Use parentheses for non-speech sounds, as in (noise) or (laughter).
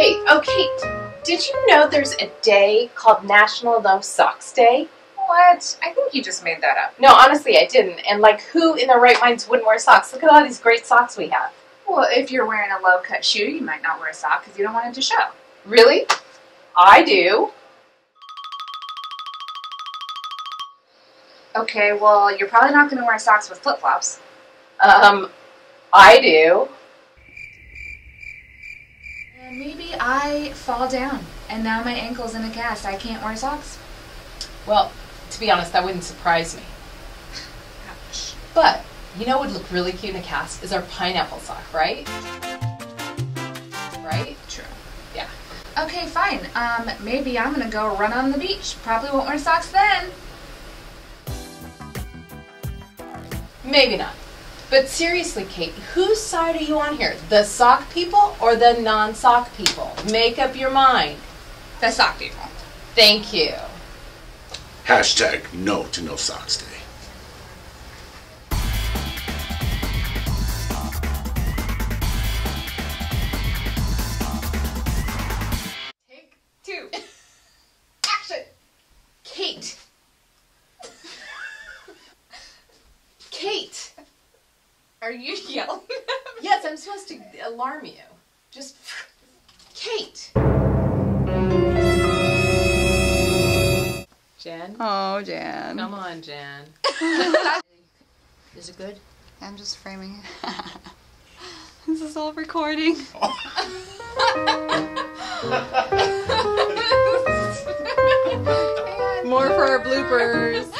Kate, oh Kate, did you know there's a day called National No Socks Day? What? I think you just made that up. No, honestly, I didn't. And like, who in their right minds wouldn't wear socks? Look at all these great socks we have. Well, if you're wearing a low cut shoe, you might not wear a sock because you don't want it to show. Really? I do. Okay, well, you're probably not going to wear socks with flip flops. Um, I do. And maybe I fall down and now my ankle's in a cast. I can't wear socks. Well, to be honest, that wouldn't surprise me. Ouch. But you know what would look really cute in a cast is our pineapple sock, right? Right? True. Yeah. Okay, fine. Um, maybe I'm gonna go run on the beach. Probably won't wear socks then. Maybe not. But seriously, Kate, whose side are you on here? The sock people or the non sock people? Make up your mind. The sock people. Thank you. Hashtag no to no socks day. Are you (laughs) yelling? Yes, I'm supposed to alarm you. Just. Kate. Jen? Oh, Jan. Come on, Jen. (laughs) Is it good? I'm just framing it. (laughs) this is all recording. More for our bloopers.